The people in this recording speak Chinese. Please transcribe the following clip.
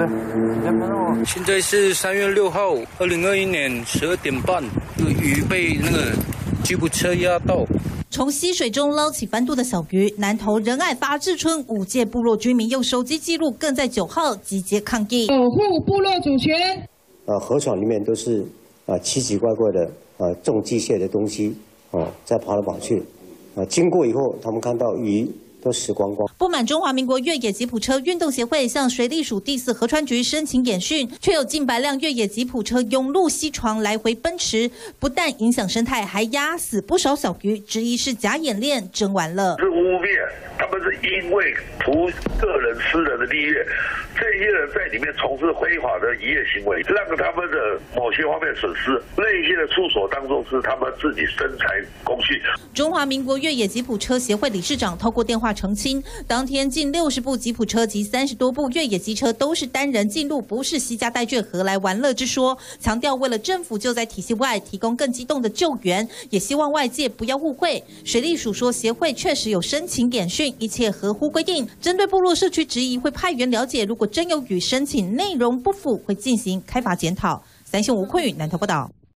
对，现在是三月六号，二零二一年十二点半，鱼被那个吉普车压到。从溪水中捞起翻肚的小鱼，南投仁爱发志村五界部落居民用手机记录，更在九号集结抗议，保护部落主权。呃，河床里面都是啊奇奇怪怪的啊重机械的东西哦，在跑来跑去啊，经过以后，他们看到鱼。都死光光。不满中华民国越野吉普车运动协会向水利署第四河川局申请演训，却有近百辆越野吉普车涌入溪床来回奔驰，不但影响生态，还压死不少小鱼，质疑是假演练，真完了。是污蔑，他们是因为图个人私人的利益，这些人在里面从事非法的渔业行为，让他们的某些方面损失。那些的处所当中是他们自己生财工序。中华民国越野吉普车协会理事长透过电话。澄清，当天近六十部吉普车及三十多部越野机车都是单人进入，不是惜家带眷何来玩乐之说。强调，为了政府就在体系外提供更机动的救援，也希望外界不要误会。水利署说，协会确实有申请点讯，一切合乎规定。针对部落社区质疑，会派员了解，如果真有与申请内容不符，会进行开罚检讨。三星吴坤宇南投报道。